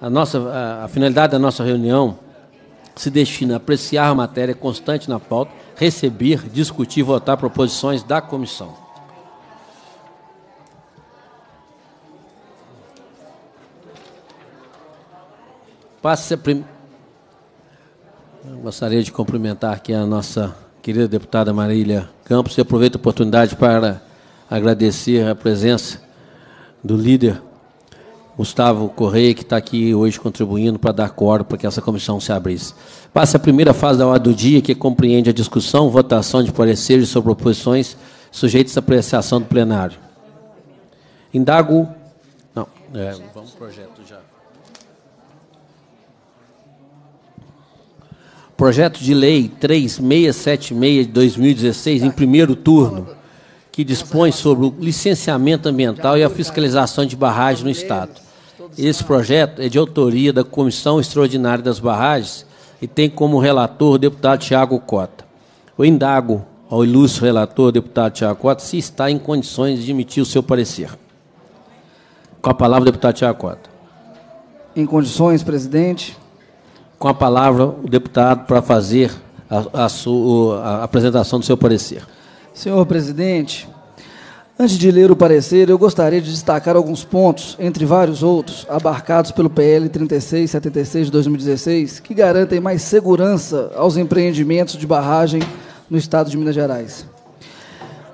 A, nossa, a, a finalidade da nossa reunião se destina a apreciar a matéria constante na pauta, receber, discutir e votar proposições da comissão. Passe a prim... Gostaria de cumprimentar aqui a nossa querida deputada Marília Campos e aproveito a oportunidade para agradecer a presença do líder Gustavo Correia, que está aqui hoje contribuindo para dar coro para que essa comissão se abrisse. Passa a primeira fase da ordem do dia, que compreende a discussão, votação de pareceres sobre proposições sujeitas à apreciação do plenário. Indago. Não, é, vamos projeto já. Projeto de Lei 3676 de 2016, em primeiro turno, que dispõe sobre o licenciamento ambiental e a fiscalização de barragens no Estado. Esse projeto é de autoria da Comissão Extraordinária das Barragens e tem como relator o deputado Tiago Cota. Eu indago ao ilustre relator, deputado Tiago Cota, se está em condições de emitir o seu parecer. Com a palavra, deputado Tiago Cota. Em condições, presidente. Com a palavra, o deputado para fazer a, a, sua, a apresentação do seu parecer. Senhor presidente, Antes de ler o parecer, eu gostaria de destacar alguns pontos, entre vários outros, abarcados pelo PL 3676 de 2016, que garantem mais segurança aos empreendimentos de barragem no estado de Minas Gerais.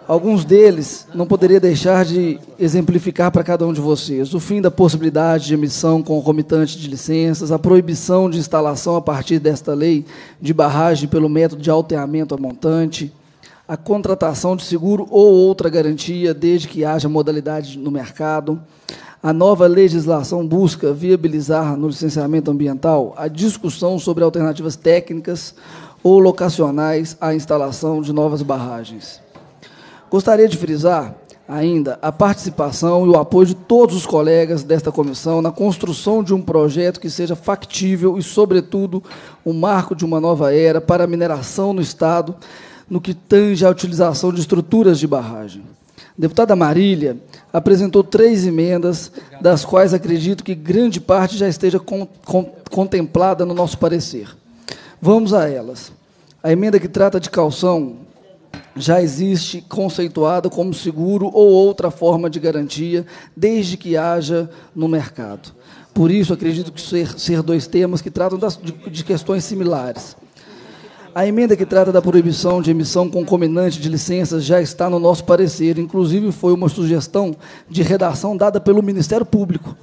Alguns deles não poderia deixar de exemplificar para cada um de vocês: o fim da possibilidade de emissão concomitante de licenças, a proibição de instalação a partir desta lei de barragem pelo método de alteamento a montante a contratação de seguro ou outra garantia, desde que haja modalidade no mercado. A nova legislação busca viabilizar no licenciamento ambiental a discussão sobre alternativas técnicas ou locacionais à instalação de novas barragens. Gostaria de frisar ainda a participação e o apoio de todos os colegas desta comissão na construção de um projeto que seja factível e, sobretudo, o um marco de uma nova era para a mineração no Estado, no que tange à utilização de estruturas de barragem. A deputada Marília apresentou três emendas, das quais acredito que grande parte já esteja com, com, contemplada no nosso parecer. Vamos a elas. A emenda que trata de calção já existe conceituada como seguro ou outra forma de garantia, desde que haja no mercado. Por isso, acredito que ser, ser dois temas que tratam das, de, de questões similares. A emenda que trata da proibição de emissão concomitante de licenças já está no nosso parecer, inclusive foi uma sugestão de redação dada pelo Ministério Público.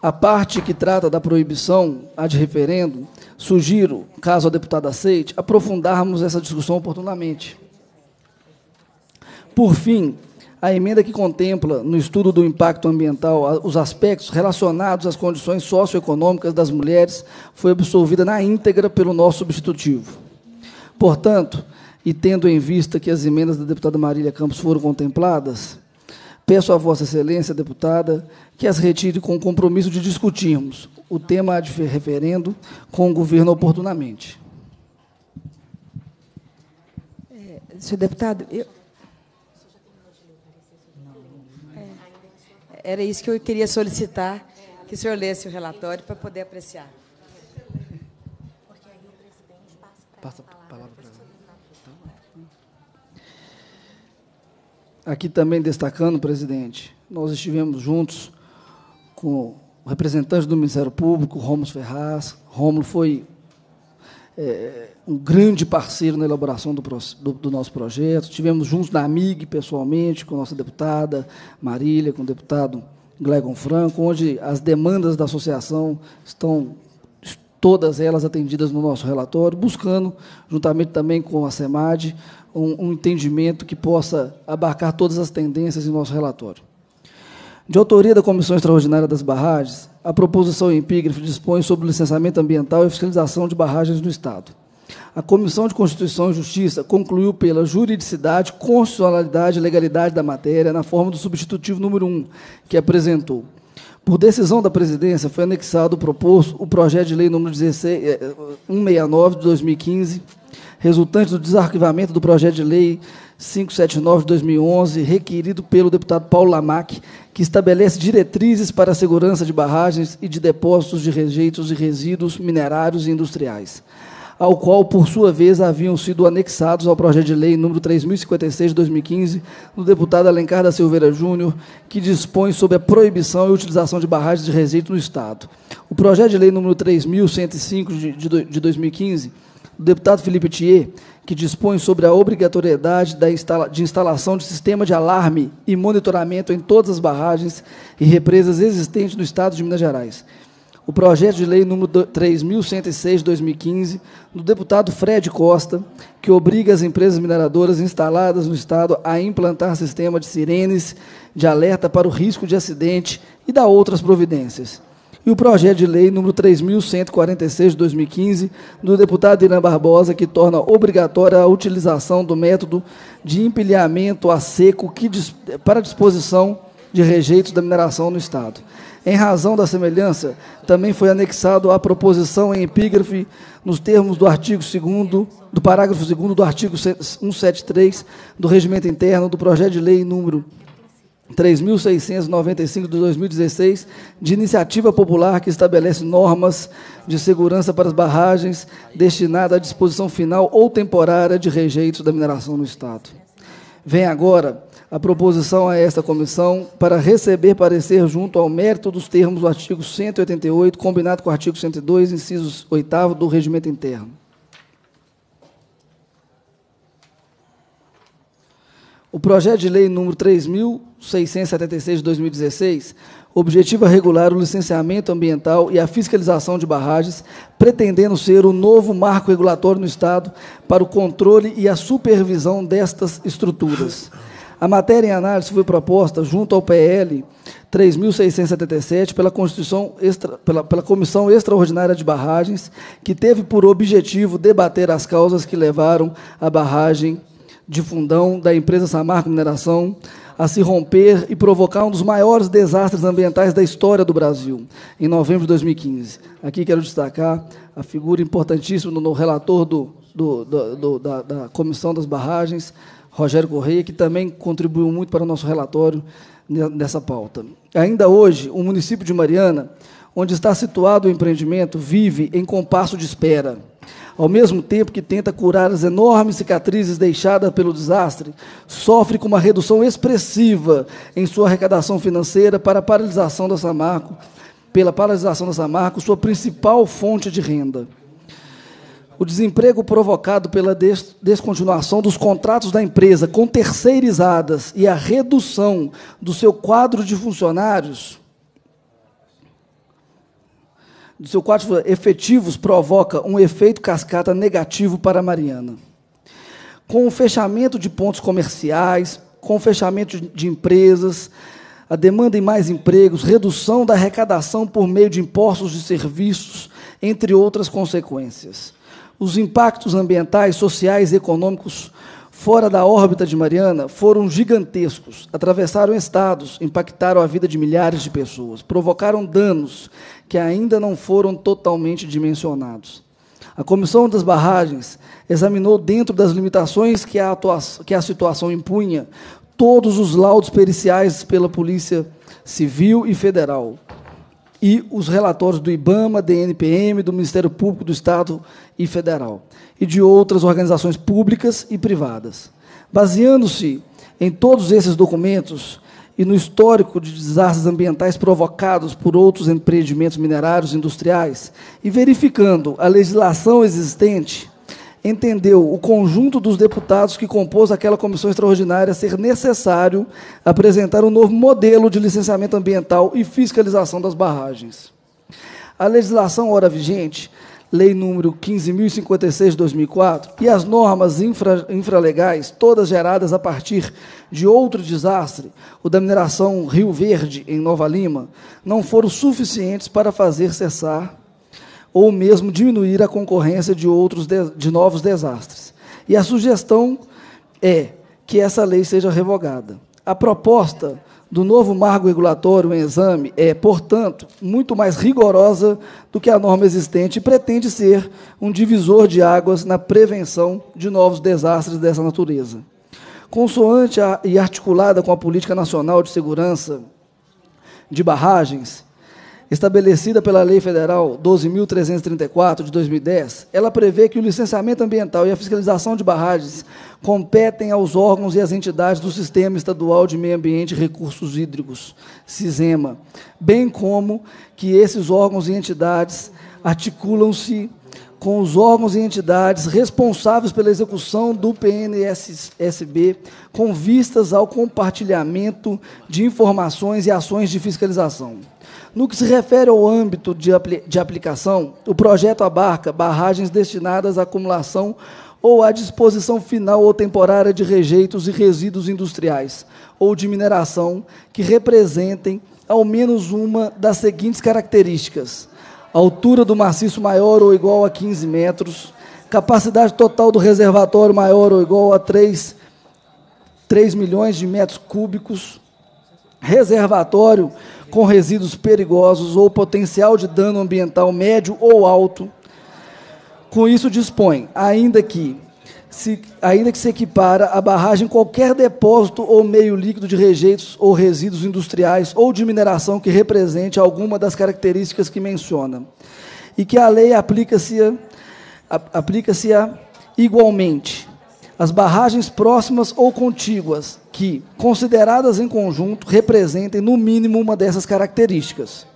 A parte que trata da proibição, a de referendo, sugiro, caso a deputada aceite, aprofundarmos essa discussão oportunamente. Por fim, a emenda que contempla, no estudo do impacto ambiental, os aspectos relacionados às condições socioeconômicas das mulheres foi absolvida na íntegra pelo nosso substitutivo. Portanto, e tendo em vista que as emendas da deputada Marília Campos foram contempladas, peço a Vossa Excelência, deputada, que as retire com o compromisso de discutirmos o tema de referendo com o governo oportunamente. É, senhor deputado, eu, Era isso que eu queria solicitar, que o senhor lesse o relatório para poder apreciar. Passa a palavra para Aqui também destacando, presidente, nós estivemos juntos com o representante do Ministério Público, Rômulo Ferraz. Rômulo foi é, um grande parceiro na elaboração do, do, do, nosso projeto. Tivemos juntos na AMIG, pessoalmente, com nossa deputada Marília, com o deputado Glegon Franco, onde as demandas da associação estão todas elas atendidas no nosso relatório, buscando, juntamente também com a SEMAD, um, um entendimento que possa abarcar todas as tendências em nosso relatório. De autoria da Comissão Extraordinária das Barragens, a proposição em epígrafe dispõe sobre o licenciamento ambiental e fiscalização de barragens no Estado. A Comissão de Constituição e Justiça concluiu pela juridicidade, constitucionalidade e legalidade da matéria na forma do substitutivo número 1, que apresentou. Por decisão da presidência, foi anexado o proposto o projeto de lei número 16, 169 eh, de 2015, resultante do desarquivamento do projeto de lei 579 de 2011, requerido pelo deputado Paulo Lamac, que estabelece diretrizes para a segurança de barragens e de depósitos de rejeitos e resíduos minerários e industriais, ao qual, por sua vez, haviam sido anexados ao projeto de lei número 3056 de 2015, do deputado Alencar da Silveira Júnior, que dispõe sobre a proibição e utilização de barragens de resíduos no Estado. O projeto de lei número 3105 de, de, de 2015 do deputado Felipe Thier, que dispõe sobre a obrigatoriedade de instalação de sistema de alarme e monitoramento em todas as barragens e represas existentes no Estado de Minas Gerais. O projeto de lei número 3.106 de 2015, do deputado Fred Costa, que obriga as empresas mineradoras instaladas no Estado a implantar sistema de sirenes de alerta para o risco de acidente e da outras providências e o projeto de lei número 3146 de 2015 do deputado Irã Barbosa, que torna obrigatória a utilização do método de empilhamento a seco que, para disposição de rejeitos da mineração no Estado. Em razão da semelhança, também foi anexado a proposição em epígrafe nos termos do artigo 2 do parágrafo 2 do artigo 173 do Regimento Interno do projeto de lei número 3.695 de 2016, de iniciativa popular que estabelece normas de segurança para as barragens destinadas à disposição final ou temporária de rejeitos da mineração no Estado. Vem agora a proposição a esta comissão para receber parecer junto ao mérito dos termos do artigo 188, combinado com o artigo 102, inciso 8 do Regimento Interno. O projeto de lei número 3.676 de 2016 objetiva regular o licenciamento ambiental e a fiscalização de barragens, pretendendo ser o novo marco regulatório no Estado para o controle e a supervisão destas estruturas. A matéria em análise foi proposta junto ao PL 3.677 pela, Constituição extra, pela, pela Comissão Extraordinária de Barragens, que teve por objetivo debater as causas que levaram a barragem de fundão da empresa Samarco Mineração a se romper e provocar um dos maiores desastres ambientais da história do Brasil, em novembro de 2015. Aqui quero destacar a figura importantíssima no relator do, do, do, da, da, Comissão das Barragens, Rogério Correia, que também contribuiu muito para o nosso relatório nessa pauta. Ainda hoje, o município de Mariana, onde está situado o empreendimento, vive em compasso de espera ao mesmo tempo que tenta curar as enormes cicatrizes deixadas pelo desastre, sofre com uma redução expressiva em sua arrecadação financeira para a paralisação da Samarco, pela paralisação da Samarco, sua principal fonte de renda. O desemprego provocado pela descontinuação dos contratos da empresa com terceirizadas e a redução do seu quadro de funcionários do seu quadro efetivos provoca um efeito cascata negativo para Mariana. Com o fechamento de pontos comerciais, com o fechamento de empresas, a demanda em mais empregos, redução da arrecadação por meio de impostos de serviços, entre outras consequências. Os impactos ambientais, sociais e econômicos fora da órbita de Mariana foram gigantescos, atravessaram estados, impactaram a vida de milhares de pessoas, provocaram danos que ainda não foram totalmente dimensionados. A Comissão das Barragens examinou, dentro das limitações que a, que a situação impunha, todos os laudos periciais pela Polícia Civil e Federal e os relatórios do IBAMA, DNPM, do Ministério Público do Estado e Federal e de outras organizações públicas e privadas. Baseando-se em todos esses documentos e no histórico de desastres ambientais provocados por outros empreendimentos minerários industriais e verificando a legislação existente, entendeu o conjunto dos deputados que compôs aquela comissão extraordinária ser necessário apresentar um novo modelo de licenciamento ambiental e fiscalização das barragens. A legislação ora vigente Lei número 15.056 de 2004, e as normas infra, infralegais, todas geradas a partir de outro desastre, o da mineração Rio Verde, em Nova Lima, não foram suficientes para fazer cessar ou mesmo diminuir a concorrência de outros de, de novos desastres. E a sugestão é que essa lei seja revogada. A proposta do novo marco regulatório em exame é, portanto, muito mais rigorosa do que a norma existente e pretende ser um divisor de águas na prevenção de novos desastres dessa natureza. consoante a, e articulada com a Política Nacional de Segurança de Barragens, estabelecida pela Lei Federal 12.334 de 2010, ela prevê que o licenciamento ambiental e a fiscalização de barragens competem aos órgãos e às entidades do Sistema Estadual de Meio Ambiente e Recursos Hídricos, SISEMA, bem como que esses órgãos e entidades articulam-se com os órgãos e entidades responsáveis pela execução do PNSB, com vistas ao compartilhamento de informações e ações de fiscalização. No que se refere ao âmbito de, apli de aplicação, o projeto abarca barragens destinadas à acumulação ou à disposição final ou temporária de rejeitos e resíduos industriais ou de mineração que representem ao menos uma das seguintes características: altura do maciço maior ou igual a 15 metros, capacidade total do reservatório maior ou igual a 3, 3 milhões de metros cúbicos, reservatório com resíduos perigosos ou potencial de dano ambiental médio ou alto. Com isso dispõe, ainda que se, ainda que se equipara a barragem qualquer depósito ou meio líquido de rejeitos ou resíduos industriais ou de mineração que represente alguma das características que menciona. E que a lei aplica-se aplica-se igualmente as barragens próximas ou contíguas que, consideradas em conjunto, representem no mínimo uma dessas características.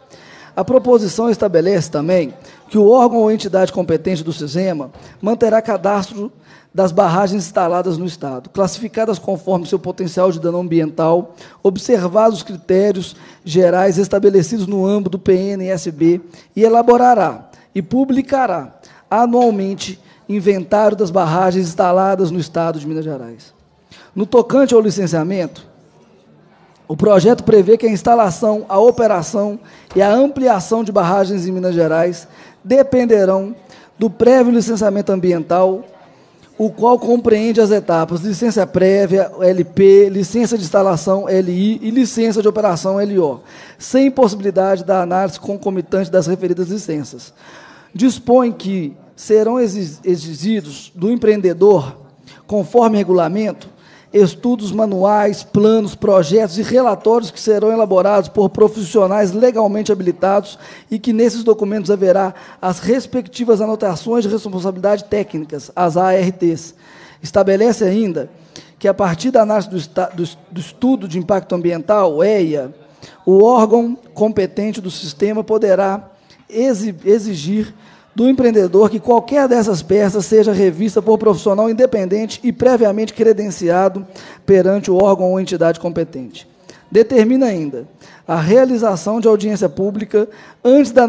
A proposição estabelece também que o órgão ou entidade competente do SISEMA manterá cadastro das barragens instaladas no Estado, classificadas conforme seu potencial de dano ambiental, observados os critérios gerais estabelecidos no âmbito do PNSB, e elaborará e publicará anualmente inventário das barragens instaladas no Estado de Minas Gerais. No tocante ao licenciamento, o projeto prevê que a instalação, a operação e a ampliação de barragens em Minas Gerais dependerão do prévio licenciamento ambiental o qual compreende as etapas licença prévia, LP, licença de instalação, LI e licença de operação, LO, sem possibilidade da análise concomitante das referidas licenças. Dispõe que serão exigidos do empreendedor, conforme regulamento, estudos manuais, planos, projetos e relatórios que serão elaborados por profissionais legalmente habilitados e que nesses documentos haverá as respectivas anotações de responsabilidade técnicas, as ARTs. Estabelece ainda que, a partir da análise do, do, do estudo de impacto ambiental, EIA, o órgão competente do sistema poderá exigir do empreendedor que qualquer dessas peças seja revista por profissional independente e previamente credenciado perante o órgão ou entidade competente. Determina ainda a realização de audiência pública antes da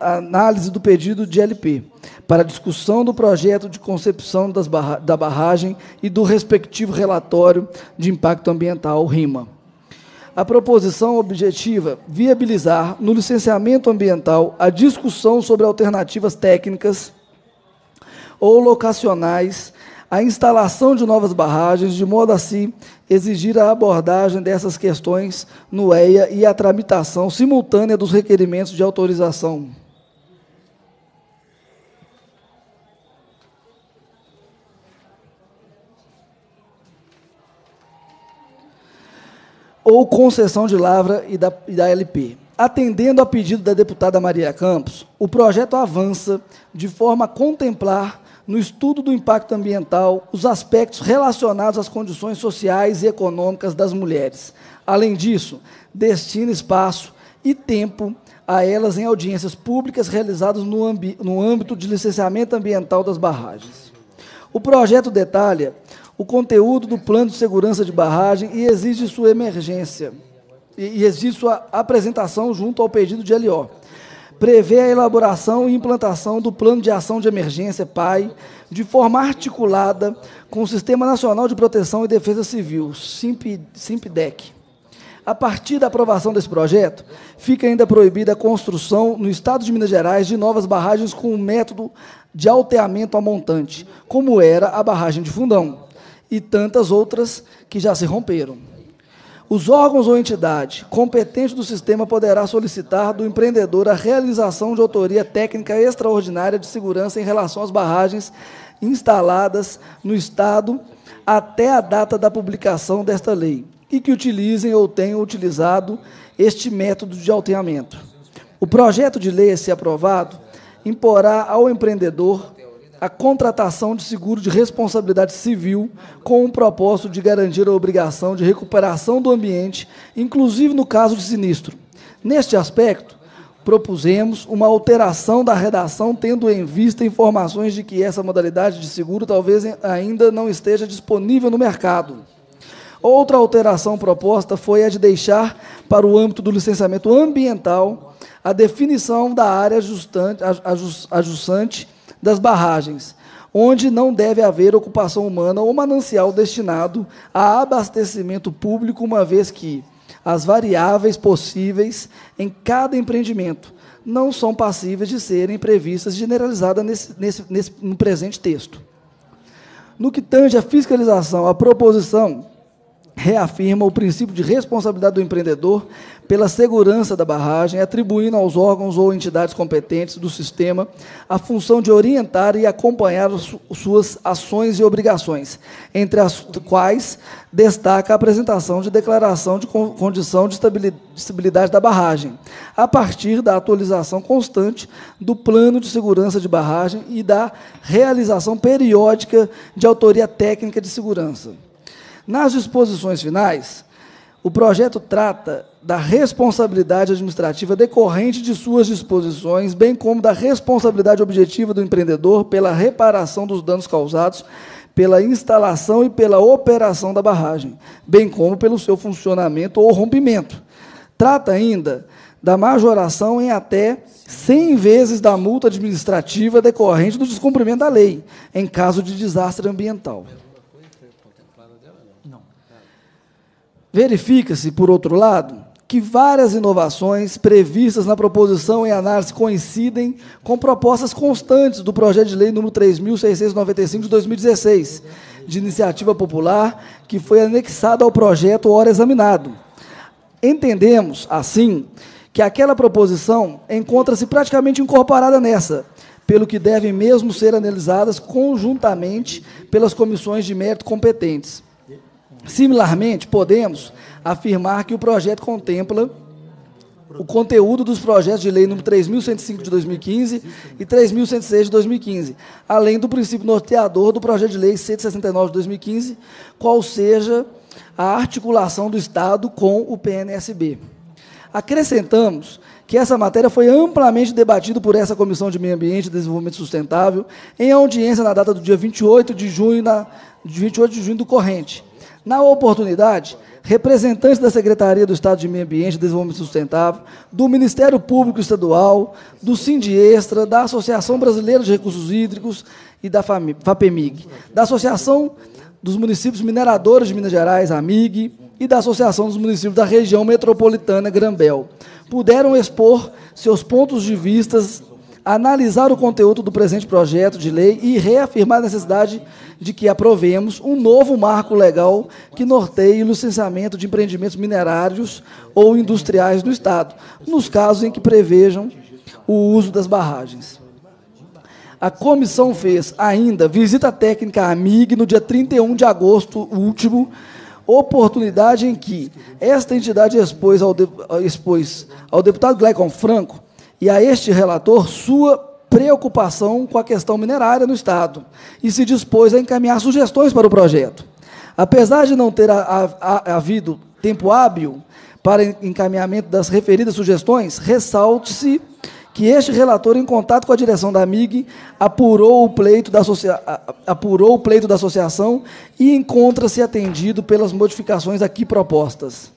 análise do pedido de LP, para discussão do projeto de concepção barra da barragem e do respectivo relatório de impacto ambiental, RIMA. A proposição objetiva viabilizar, no licenciamento ambiental, a discussão sobre alternativas técnicas ou locacionais a instalação de novas barragens, de modo a assim exigir a abordagem dessas questões no EIA e a tramitação simultânea dos requerimentos de autorização. Ou concessão de lavra e da, e da LP. Atendendo a pedido da deputada Maria Campos, o projeto avança de forma a contemplar, no estudo do impacto ambiental, os aspectos relacionados às condições sociais e econômicas das mulheres. Além disso, destina espaço e tempo a elas em audiências públicas realizadas no, no âmbito de licenciamento ambiental das barragens. O projeto detalha o conteúdo do plano de segurança de barragem e exige sua emergência e exige sua apresentação junto ao pedido de LO. Prevê a elaboração e implantação do Plano de Ação de Emergência, PAI, de forma articulada com o Sistema Nacional de Proteção e Defesa Civil, SIMPDEC. A partir da aprovação desse projeto, fica ainda proibida a construção no Estado de Minas Gerais de novas barragens com o método de alteamento a montante, como era a barragem de Fundão e tantas outras que já se romperam. Os órgãos ou entidade competente do sistema poderá solicitar do empreendedor a realização de autoria técnica extraordinária de segurança em relação às barragens instaladas no Estado até a data da publicação desta lei e que utilizem ou tenham utilizado este método de alteamento. O projeto de lei, se aprovado, imporá ao empreendedor a contratação de seguro de responsabilidade civil com o propósito de garantir a obrigação de recuperação do ambiente, inclusive no caso de sinistro. Neste aspecto, propusemos uma alteração da redação, tendo em vista informações de que essa modalidade de seguro talvez ainda não esteja disponível no mercado. Outra alteração proposta foi a de deixar para o âmbito do licenciamento ambiental a definição da área ajustante, ajustante das barragens, onde não deve haver ocupação humana ou manancial destinado a abastecimento público, uma vez que as variáveis possíveis em cada empreendimento não são passíveis de serem previstas generalizadas nesse, nesse, nesse, no presente texto. No que tange à fiscalização, a proposição reafirma o princípio de responsabilidade do empreendedor pela segurança da barragem, atribuindo aos órgãos ou entidades competentes do sistema a função de orientar e acompanhar suas ações e obrigações, entre as quais destaca a apresentação de declaração de condição de estabilidade da barragem, a partir da atualização constante do plano de segurança de barragem e da realização periódica de autoria técnica de segurança. Nas disposições finais, o projeto trata da responsabilidade administrativa decorrente de suas disposições, bem como da responsabilidade objetiva do empreendedor pela reparação dos danos causados pela instalação e pela operação da barragem, bem como pelo seu funcionamento ou rompimento. Trata ainda da majoração em até 100 vezes da multa administrativa decorrente do descumprimento da lei, em caso de desastre ambiental. Verifica-se, por outro lado, que várias inovações previstas na proposição em análise coincidem com propostas constantes do projeto de lei número 3695 de 2016, de iniciativa popular, que foi anexado ao projeto ora examinado. Entendemos, assim, que aquela proposição encontra-se praticamente incorporada nessa, pelo que devem mesmo ser analisadas conjuntamente pelas comissões de mérito competentes. Similarmente, podemos afirmar que o projeto contempla o conteúdo dos projetos de lei número 3.105 de 2015 e 3.106 de 2015, além do princípio norteador do projeto de lei 169 de 2015, qual seja a articulação do Estado com o PNSB. Acrescentamos que essa matéria foi amplamente debatida por essa Comissão de Meio Ambiente e Desenvolvimento Sustentável em audiência na data do dia 28 de junho, na, 28 de junho do corrente, na oportunidade, representantes da Secretaria do Estado de Meio Ambiente e Desenvolvimento Sustentável, do Ministério Público Estadual, do Sindiestra, da Associação Brasileira de Recursos Hídricos e da FAPEMIG, da Associação dos Municípios Mineradores de Minas Gerais, AMIG, e da Associação dos Municípios da Região Metropolitana, Grambel. Puderam expor seus pontos de vistas analisar o conteúdo do presente projeto de lei e reafirmar a necessidade de que aprovemos um novo marco legal que norteie o licenciamento de empreendimentos minerários ou industriais do Estado, nos casos em que prevejam o uso das barragens. A comissão fez ainda visita técnica à MIG no dia 31 de agosto último, oportunidade em que esta entidade expôs ao, de, expôs ao deputado Gleicon Franco e a este relator sua preocupação com a questão minerária no Estado e se dispôs a encaminhar sugestões para o projeto. Apesar de não ter a, a, a, havido tempo hábil para encaminhamento das referidas sugestões, ressalte-se que este relator, em contato com a direção da MIG, apurou o pleito da, associa... apurou o pleito da associação e encontra-se atendido pelas modificações aqui propostas.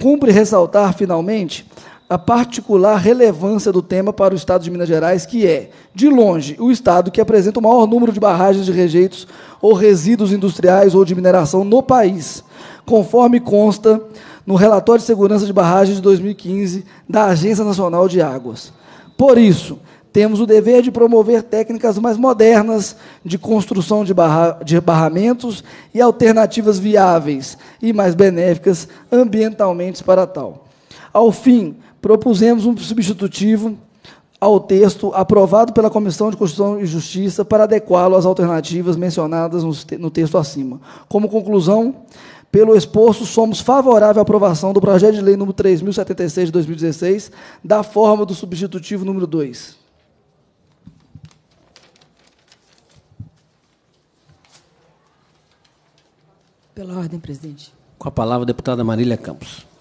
Cumpre ressaltar, finalmente, a particular relevância do tema para o Estado de Minas Gerais, que é, de longe, o Estado que apresenta o maior número de barragens de rejeitos ou resíduos industriais ou de mineração no país, conforme consta no relatório de segurança de barragens de 2015 da Agência Nacional de Águas. Por isso, temos o dever de promover técnicas mais modernas de construção de, barra, de barramentos e alternativas viáveis e mais benéficas ambientalmente para tal. Ao fim propusemos um substitutivo ao texto aprovado pela Comissão de Constituição e Justiça para adequá-lo às alternativas mencionadas no texto acima. Como conclusão, pelo exposto, somos favoráveis à aprovação do projeto de lei número 3076 de 2016, da forma do substitutivo número 2. Pela ordem, presidente. Com a palavra, a deputada Marília Campos.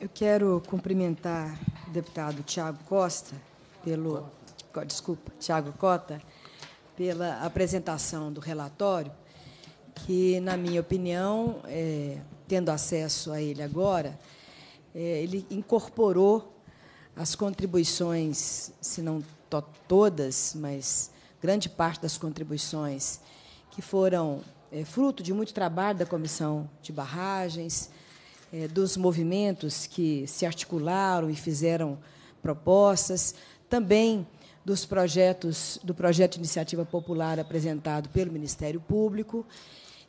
Eu quero cumprimentar o deputado Tiago Costa, pelo. Desculpa, Tiago Cota, pela apresentação do relatório, que, na minha opinião, é, tendo acesso a ele agora, é, ele incorporou as contribuições, se não to todas, mas grande parte das contribuições que foram é, fruto de muito trabalho da comissão de barragens, é, dos movimentos que se articularam e fizeram propostas, também dos projetos do projeto de iniciativa popular apresentado pelo Ministério Público.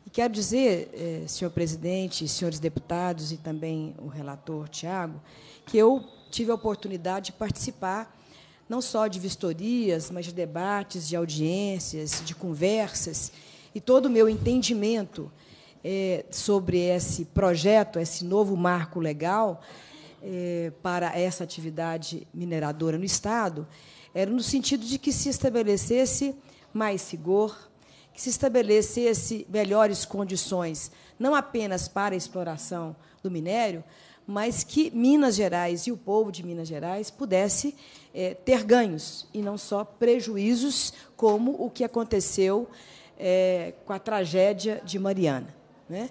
E quero dizer, é, senhor presidente, senhores deputados e também o relator Tiago, que eu tive a oportunidade de participar não só de vistorias, mas de debates, de audiências, de conversas e todo o meu entendimento é, sobre esse projeto, esse novo marco legal é, para essa atividade mineradora no Estado, era no sentido de que se estabelecesse mais rigor, que se estabelecesse melhores condições, não apenas para a exploração do minério, mas que Minas Gerais e o povo de Minas Gerais pudesse é, ter ganhos e não só prejuízos, como o que aconteceu é, com a tragédia de Mariana. Né?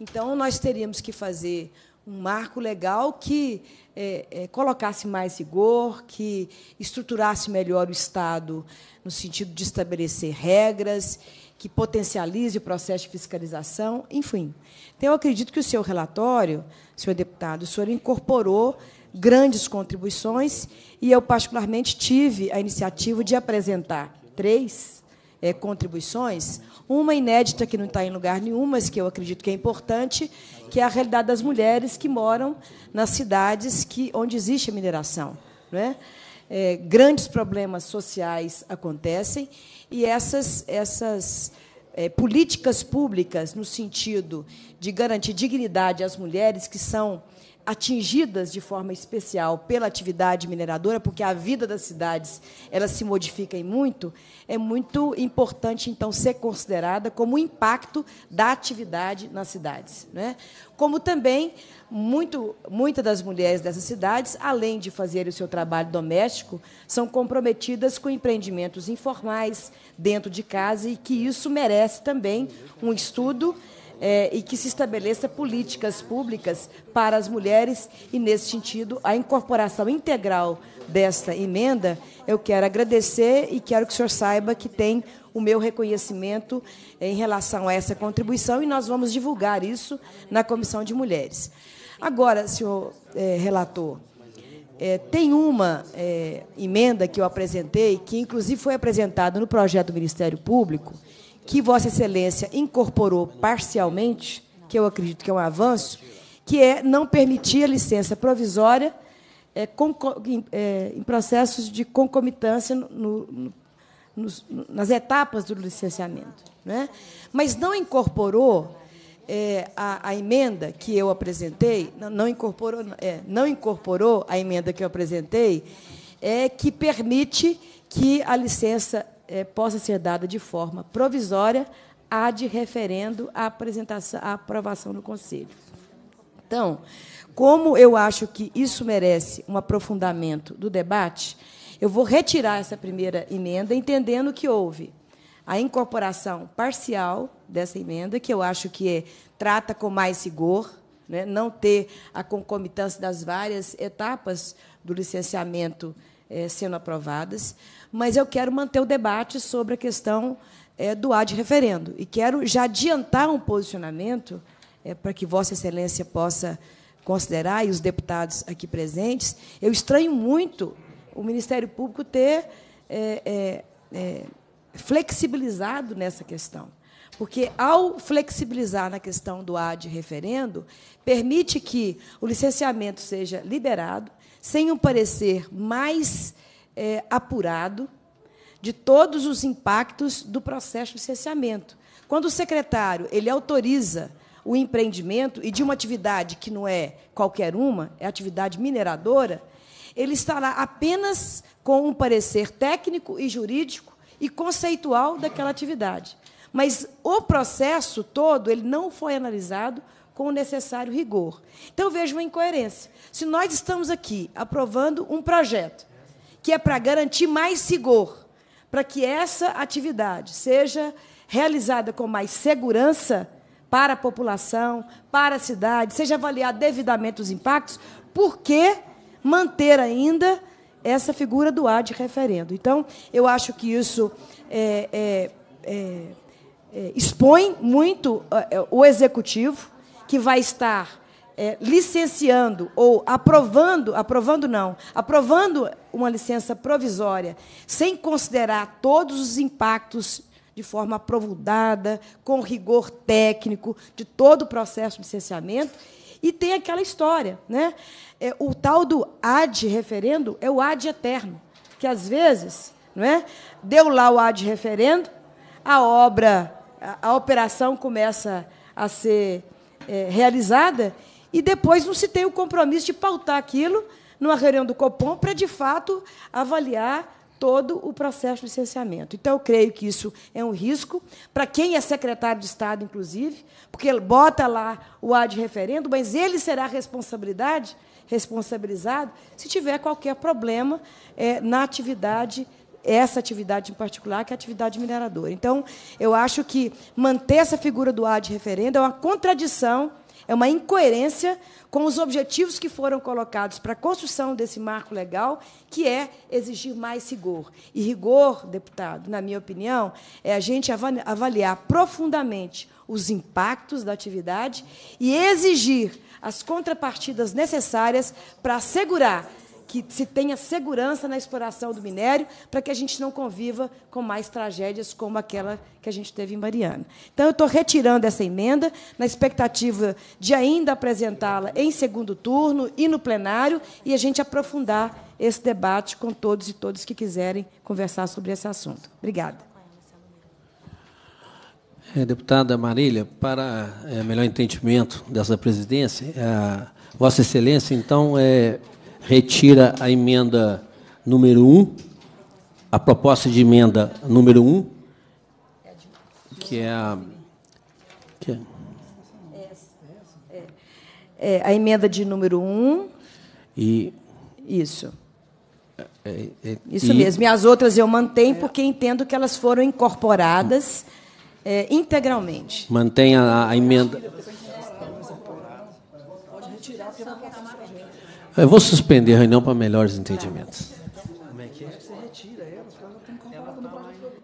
Então, nós teríamos que fazer um marco legal que é, é, colocasse mais rigor, que estruturasse melhor o Estado no sentido de estabelecer regras, que potencialize o processo de fiscalização, enfim. Então, eu acredito que o seu relatório, senhor deputado, o senhor incorporou grandes contribuições e eu, particularmente, tive a iniciativa de apresentar três é, contribuições, uma inédita que não está em lugar nenhum, mas que eu acredito que é importante, que é a realidade das mulheres que moram nas cidades que, onde existe a mineração. Não É, grandes problemas sociais acontecem e essas, essas é, políticas públicas no sentido de garantir dignidade às mulheres que são atingidas de forma especial pela atividade mineradora, porque a vida das cidades ela se modifica em muito, é muito importante então ser considerada como o impacto da atividade nas cidades, né? Como também muito, muitas das mulheres dessas cidades, além de fazerem o seu trabalho doméstico, são comprometidas com empreendimentos informais dentro de casa e que isso merece também um estudo é, e que se estabeleça políticas públicas para as mulheres e, nesse sentido, a incorporação integral desta emenda, eu quero agradecer e quero que o senhor saiba que tem o meu reconhecimento em relação a essa contribuição e nós vamos divulgar isso na Comissão de Mulheres. Agora, senhor é, relator, é, tem uma é, emenda que eu apresentei, que inclusive foi apresentada no projeto do Ministério Público, que Vossa Excelência incorporou parcialmente, que eu acredito que é um avanço, que é não permitir a licença provisória é, com, é, em processos de concomitância no, no, nos, nas etapas do licenciamento. Né? Mas não incorporou é, a, a, emenda que eu apresentei, não, não incorporou, é, não incorporou a emenda que eu apresentei, é que permite que a licença é, possa ser dada de forma provisória, há de referendo a apresentação, a aprovação do Conselho. Então, como eu acho que isso merece um aprofundamento do debate, eu vou retirar essa primeira emenda, entendendo que houve a incorporação parcial dessa emenda, que eu acho que é, trata com mais rigor, né, não ter a concomitância das várias etapas do licenciamento sendo aprovadas, mas eu quero manter o debate sobre a questão é, do ad referendo e quero já adiantar um posicionamento é, para que Vossa Excelência possa considerar e os deputados aqui presentes. Eu estranho muito o Ministério Público ter é, é, é flexibilizado nessa questão. Porque, ao flexibilizar na questão do ad referendo, permite que o licenciamento seja liberado, sem um parecer mais é, apurado de todos os impactos do processo de licenciamento. Quando o secretário ele autoriza o empreendimento e de uma atividade que não é qualquer uma, é atividade mineradora, ele estará apenas com um parecer técnico e jurídico e conceitual daquela atividade. Mas o processo todo ele não foi analisado com o necessário rigor. Então, vejo uma incoerência. Se nós estamos aqui aprovando um projeto que é para garantir mais rigor, para que essa atividade seja realizada com mais segurança para a população, para a cidade, seja avaliado devidamente os impactos, por que manter ainda essa figura do ad referendo? Então, eu acho que isso é, é, é, é expõe muito é, o executivo, que vai estar é, licenciando ou aprovando, aprovando não, aprovando uma licença provisória, sem considerar todos os impactos de forma aprofundada, com rigor técnico de todo o processo de licenciamento, e tem aquela história, né? É, o tal do ad referendo é o ad eterno, que às vezes, não é? Deu lá o ad referendo, a obra, a, a operação começa a ser é, realizada e depois não se tem o compromisso de pautar aquilo numa reunião do Copom para, de fato, avaliar todo o processo de licenciamento. Então, eu creio que isso é um risco para quem é secretário de Estado, inclusive, porque ele bota lá o ad referendo, mas ele será responsabilidade, responsabilizado se tiver qualquer problema é, na atividade essa atividade em particular, que é a atividade mineradora. Então, eu acho que manter essa figura do ad referendo é uma contradição é uma incoerência com os objetivos que foram colocados para a construção desse marco legal, que é exigir mais rigor. E rigor, deputado, na minha opinião, é a gente avaliar profundamente os impactos da atividade e exigir as contrapartidas necessárias para assegurar que se tenha segurança na exploração do minério, para que a gente não conviva com mais tragédias como aquela que a gente teve em Mariana. Então, eu estou retirando essa emenda, na expectativa de ainda apresentá-la em segundo turno e no plenário, e a gente aprofundar esse debate com todos e todas que quiserem conversar sobre esse assunto. Obrigada. É, deputada Marília, para é, melhor entendimento dessa presidência, é, Vossa Excelência, então, é, retira a emenda número 1, a proposta de emenda número 1, que é a. Que é, é, a emenda de número 1. E. Isso. É, é, Isso e, mesmo. E as outras eu mantenho porque entendo que elas foram incorporadas é, integralmente. Mantém a, a emenda. Eu vou suspender a reunião para melhores entendimentos. Como é que é? Você retira ela, ela tem incorporada no projeto.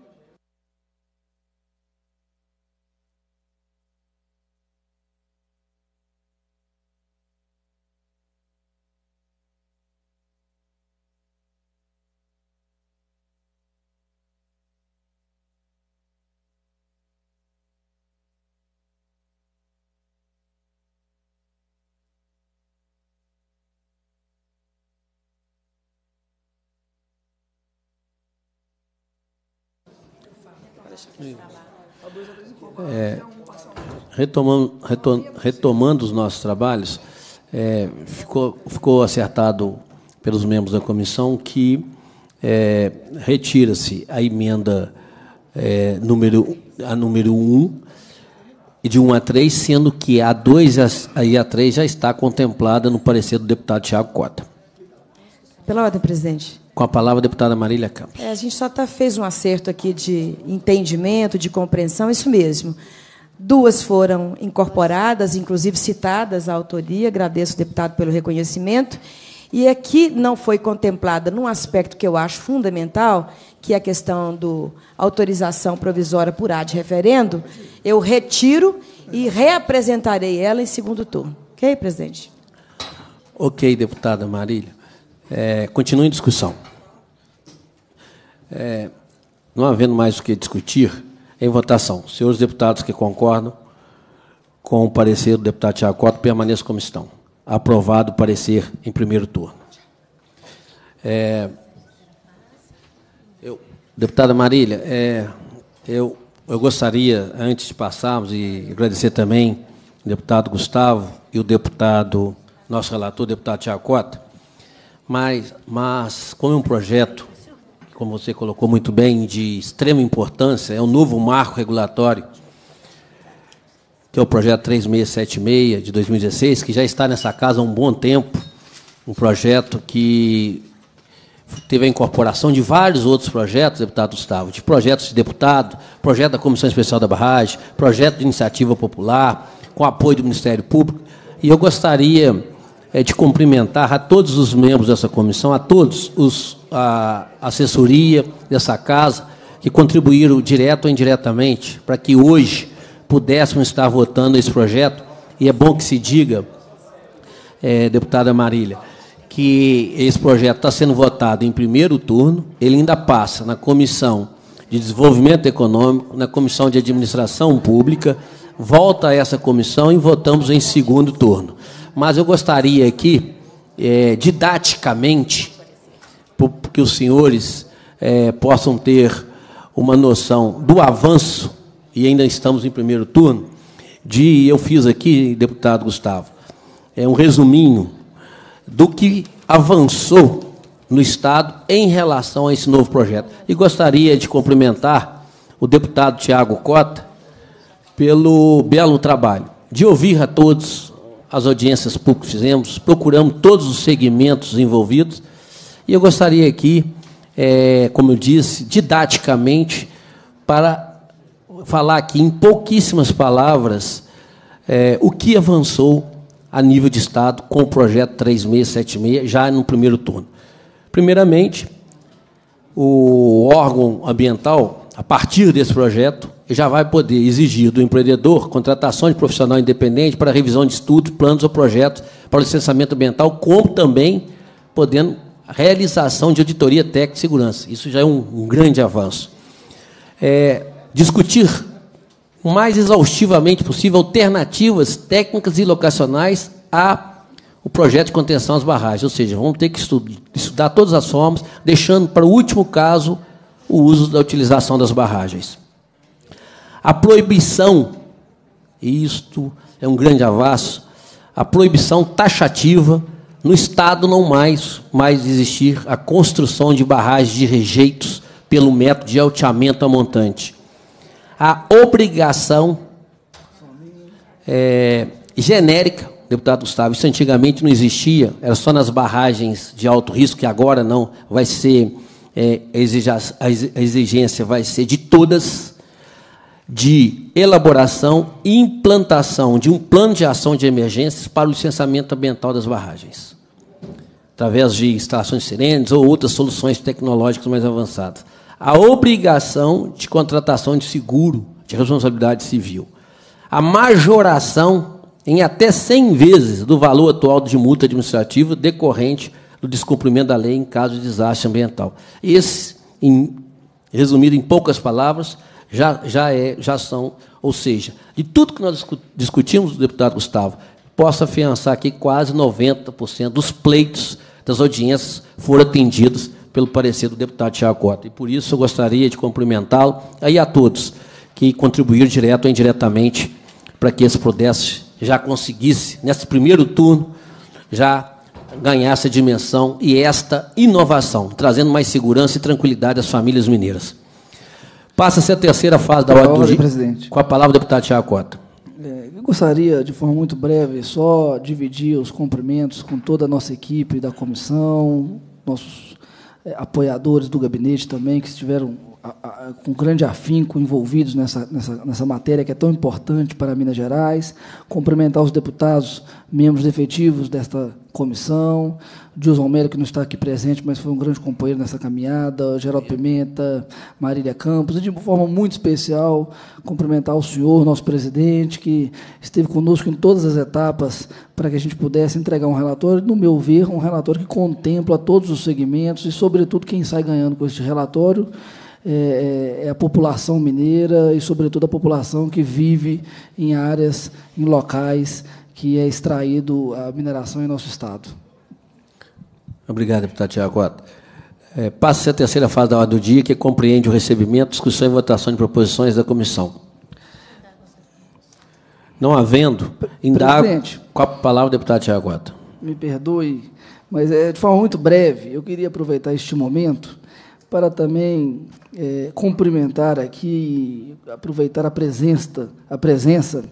É, retomando, retomando os nossos trabalhos, é, ficou, ficou acertado pelos membros da comissão que é, retira-se a emenda é, número, a número 1 e de 1 a 3, sendo que a 2 e a 3 já está contemplada no parecer do deputado Tiago Cota. Pela ordem, presidente. Com a palavra, a deputada Marília Campos. É, a gente só tá, fez um acerto aqui de entendimento, de compreensão, isso mesmo. Duas foram incorporadas, inclusive citadas a autoria, agradeço deputado pelo reconhecimento. E aqui não foi contemplada num aspecto que eu acho fundamental, que é a questão do autorização provisória por ad referendo, eu retiro e reapresentarei ela em segundo turno. Ok, presidente? Ok, deputada Marília. É, continue em discussão. É, não havendo mais o que discutir, em votação. Senhores deputados que concordam com o parecer do deputado Tiago Cota, permaneçam como estão. Aprovado o parecer em primeiro turno. É, eu, deputada Marília, é, eu, eu gostaria, antes de passarmos, e agradecer também o deputado Gustavo e o deputado, nosso relator, deputado Tiago Cota, mas, mas como é um projeto, como você colocou muito bem, de extrema importância, é um novo marco regulatório, que é o projeto 3676 de 2016, que já está nessa casa há um bom tempo, um projeto que teve a incorporação de vários outros projetos, deputado Gustavo, de projetos de deputado, projeto da Comissão Especial da Barragem, projeto de iniciativa popular, com apoio do Ministério Público. E eu gostaria é, de cumprimentar a todos os membros dessa comissão, a todos os a assessoria dessa casa que contribuíram direto ou indiretamente para que hoje pudéssemos estar votando esse projeto. E é bom que se diga, é, deputada Marília, que esse projeto está sendo votado em primeiro turno, ele ainda passa na Comissão de Desenvolvimento Econômico, na Comissão de Administração Pública, volta a essa comissão e votamos em segundo turno. Mas eu gostaria aqui, é, didaticamente, que os senhores é, possam ter uma noção do avanço, e ainda estamos em primeiro turno, de eu fiz aqui, deputado Gustavo, é um resuminho do que avançou no Estado em relação a esse novo projeto. E gostaria de cumprimentar o deputado Tiago Cota pelo belo trabalho de ouvir a todos as audiências públicas fizemos, procuramos todos os segmentos envolvidos. E eu gostaria aqui, é, como eu disse, didaticamente, para falar aqui em pouquíssimas palavras é, o que avançou a nível de Estado com o projeto 3676, já no primeiro turno. Primeiramente, o órgão ambiental, a partir desse projeto, já vai poder exigir do empreendedor contratação de profissional independente para revisão de estudos, planos ou projetos para licenciamento ambiental, como também podendo realização de auditoria técnica e segurança. Isso já é um, um grande avanço. É, discutir o mais exaustivamente possível alternativas técnicas e locacionais a o projeto de contenção às barragens, ou seja, vamos ter que estudar todas as formas, deixando para o último caso o uso da utilização das barragens. A proibição, e isto é um grande avanço, a proibição taxativa no Estado não mais, mais existir a construção de barragens de rejeitos pelo método de alteamento a montante. A obrigação é, genérica, deputado Gustavo, isso antigamente não existia, era só nas barragens de alto risco, que agora não, vai ser, é, a exigência vai ser de todas, de elaboração e implantação de um plano de ação de emergências para o licenciamento ambiental das barragens, através de instalações sirenes ou outras soluções tecnológicas mais avançadas a obrigação de contratação de seguro de responsabilidade civil, a majoração em até 100 vezes do valor atual de multa administrativa decorrente do descumprimento da lei em caso de desastre ambiental. Esse, em, resumido em poucas palavras, já, já, é, já são, ou seja, de tudo que nós discutimos, deputado Gustavo, posso afiançar aqui quase 90% dos pleitos das audiências foram atendidos pelo parecer do deputado Tiago Cota. E por isso eu gostaria de cumprimentá-lo e a todos que contribuíram direto ou indiretamente para que esse pudesse já conseguisse, nesse primeiro turno, já ganhar essa dimensão e esta inovação, trazendo mais segurança e tranquilidade às famílias mineiras. Passa-se a terceira fase da ordem do dia. Presidente. Com a palavra, o deputado Tiago Cota. É, eu gostaria, de forma muito breve, só dividir os cumprimentos com toda a nossa equipe da comissão, nossos é, apoiadores do gabinete também, que estiveram a, a, com grande afinco envolvidos nessa, nessa, nessa matéria que é tão importante para Minas Gerais. Cumprimentar os deputados, membros efetivos desta comissão, Dilson Almeida, que não está aqui presente, mas foi um grande companheiro nessa caminhada, Geraldo Pimenta, Marília Campos, e de forma muito especial, cumprimentar o senhor, nosso presidente, que esteve conosco em todas as etapas para que a gente pudesse entregar um relatório, no meu ver, um relatório que contempla todos os segmentos e, sobretudo, quem sai ganhando com este relatório é, é, é, a população mineira e, sobretudo, a população que vive em áreas, em locais que é extraído a mineração em nosso estado. Obrigado, deputado Tiago. É, Passa-se a terceira fase da ordem do dia, que compreende o recebimento, discussão e votação de proposições da comissão. Não havendo, indago. Com a palavra, o deputado Tiago. Me perdoe, mas é de forma muito breve. Eu queria aproveitar este momento para também é, cumprimentar aqui, aproveitar a presença, a presença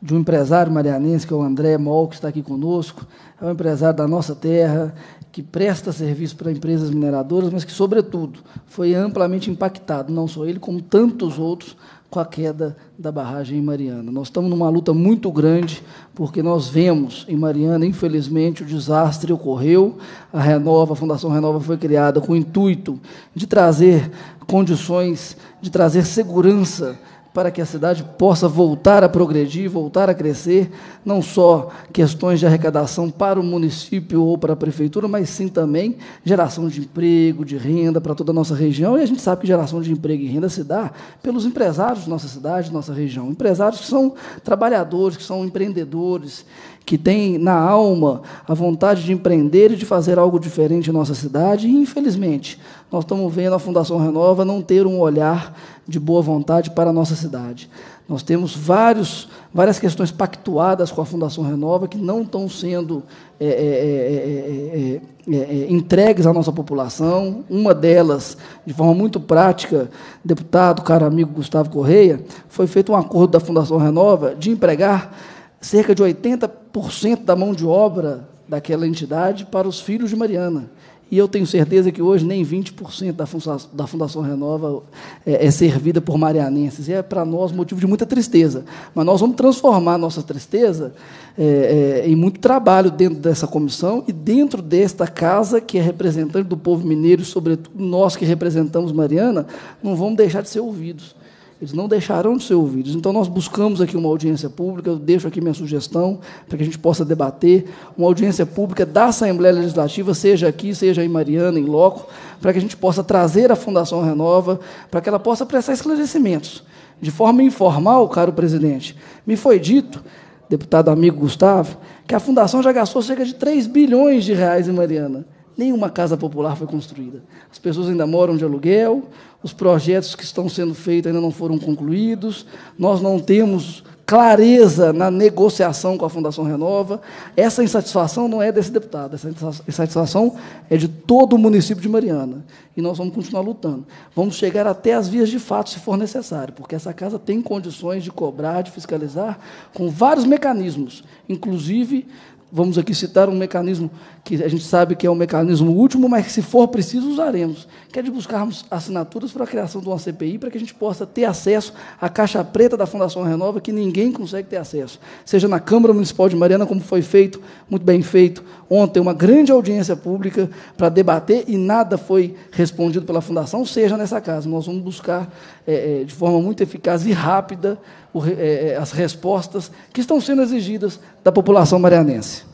de um empresário marianense, que é o André Mol, que está aqui conosco. É um empresário da nossa terra, que presta serviço para empresas mineradoras, mas que, sobretudo, foi amplamente impactado, não só ele, como tantos outros, com a queda da barragem em Mariana. Nós estamos numa luta muito grande, porque nós vemos em Mariana, infelizmente, o desastre ocorreu, a Renova, a Fundação Renova foi criada com o intuito de trazer condições, de trazer segurança para que a cidade possa voltar a progredir, voltar a crescer, não só questões de arrecadação para o município ou para a prefeitura, mas sim também geração de emprego, de renda para toda a nossa região. E a gente sabe que geração de emprego e renda se dá pelos empresários de nossa cidade, de nossa região. Empresários que são trabalhadores, que são empreendedores, que têm na alma a vontade de empreender e de fazer algo diferente em nossa cidade. E, infelizmente, nós estamos vendo a Fundação Renova não ter um olhar de boa vontade para a nossa cidade. Nós temos vários, várias questões pactuadas com a Fundação Renova que não estão sendo é, é, é, entregues à nossa população. Uma delas, de forma muito prática, deputado, caro amigo Gustavo Correia, foi feito um acordo da Fundação Renova de empregar cerca de 80% da mão de obra daquela entidade para os filhos de Mariana. E eu tenho certeza que hoje nem 20% da Fundação, da Fundação Renova é, é servida por marianenses. E é para nós motivo de muita tristeza. Mas nós vamos transformar a nossa tristeza é, é, em muito trabalho dentro dessa comissão e dentro desta casa, que é representante do povo mineiro, e, sobretudo nós que representamos Mariana, não vamos deixar de ser ouvidos. Eles não deixarão de ser ouvidos. Então, nós buscamos aqui uma audiência pública, eu deixo aqui minha sugestão para que a gente possa debater, uma audiência pública da Assembleia Legislativa, seja aqui, seja em Mariana, em Loco, para que a gente possa trazer a Fundação Renova, para que ela possa prestar esclarecimentos. De forma informal, caro presidente, me foi dito, deputado amigo Gustavo, que a Fundação já gastou cerca de 3 bilhões de reais em Mariana. Nenhuma casa popular foi construída. As pessoas ainda moram de aluguel, os projetos que estão sendo feitos ainda não foram concluídos, nós não temos clareza na negociação com a Fundação Renova. Essa insatisfação não é desse deputado, essa insatisfação é de todo o município de Mariana. E nós vamos continuar lutando. Vamos chegar até as vias de fato, se for necessário, porque essa casa tem condições de cobrar, de fiscalizar, com vários mecanismos, inclusive Vamos aqui citar um mecanismo que a gente sabe que é um mecanismo último, mas que, se for preciso, usaremos, que é de buscarmos assinaturas para a criação de uma CPI, para que a gente possa ter acesso à caixa preta da Fundação Renova, que ninguém consegue ter acesso. Seja na Câmara Municipal de Mariana, como foi feito, muito bem feito, ontem, uma grande audiência pública para debater e nada foi respondido pela Fundação, seja nessa casa. Nós vamos buscar, é, é, de forma muito eficaz e rápida, o, é, é, as respostas que estão sendo exigidas da população marianense.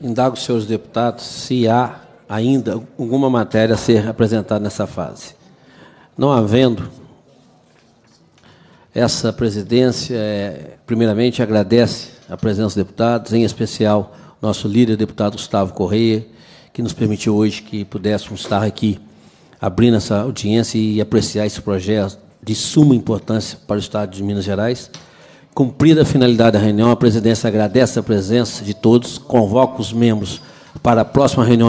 Indago senhores deputados se há ainda alguma matéria a ser apresentada nessa fase. Não havendo, essa presidência, é, primeiramente, agradece a presença dos deputados, em especial nosso líder, deputado Gustavo Correia, que nos permitiu hoje que pudéssemos estar aqui abrindo essa audiência e apreciar esse projeto de suma importância para o Estado de Minas Gerais. Cumprida a finalidade da reunião, a presidência agradece a presença de todos, convoca os membros para a próxima reunião.